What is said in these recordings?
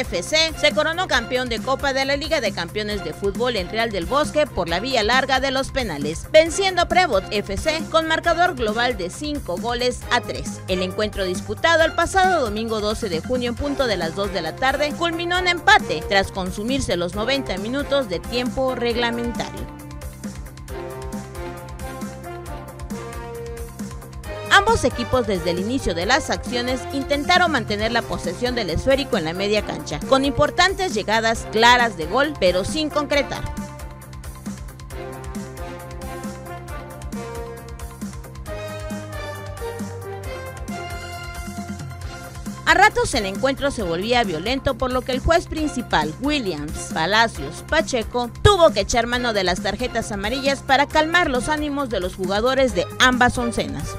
FC se coronó campeón de Copa de la Liga de Campeones de Fútbol en Real del Bosque por la vía larga de los penales, venciendo Prevot FC con marcador global de 5 goles a 3. El encuentro disputado el pasado domingo 12 de junio en punto de las 2 de la tarde culminó en empate tras consumirse los 90 minutos de tiempo reglamentario. Ambos equipos desde el inicio de las acciones intentaron mantener la posesión del esférico en la media cancha, con importantes llegadas claras de gol, pero sin concretar. A ratos el encuentro se volvía violento por lo que el juez principal, Williams Palacios Pacheco, tuvo que echar mano de las tarjetas amarillas para calmar los ánimos de los jugadores de ambas oncenas.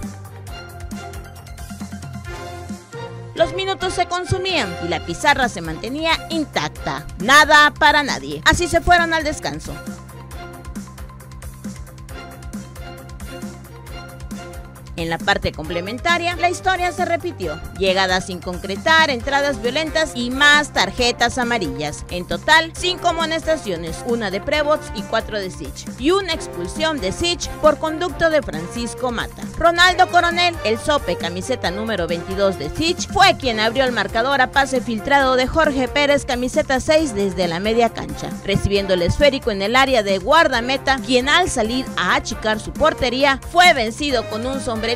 Los minutos se consumían y la pizarra se mantenía intacta. Nada para nadie. Así se fueron al descanso. En la parte complementaria, la historia se repitió. Llegadas sin concretar, entradas violentas y más tarjetas amarillas. En total, cinco amonestaciones, una de Prevots y cuatro de Sich. Y una expulsión de Sich por conducto de Francisco Mata. Ronaldo Coronel, el sope camiseta número 22 de Sich, fue quien abrió el marcador a pase filtrado de Jorge Pérez, camiseta 6 desde la media cancha, recibiendo el esférico en el área de guardameta, quien al salir a achicar su portería fue vencido con un sombrero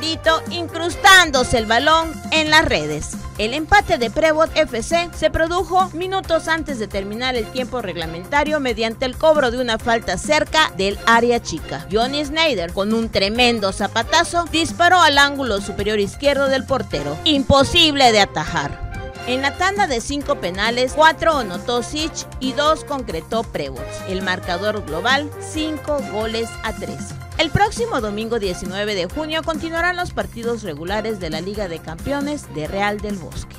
incrustándose el balón en las redes. El empate de Prevot FC se produjo minutos antes de terminar el tiempo reglamentario mediante el cobro de una falta cerca del área chica. Johnny Snyder, con un tremendo zapatazo, disparó al ángulo superior izquierdo del portero. Imposible de atajar. En la tanda de cinco penales, cuatro anotó Sich y dos concretó Prevots. El marcador global, cinco goles a tres. El próximo domingo 19 de junio continuarán los partidos regulares de la Liga de Campeones de Real del Bosque.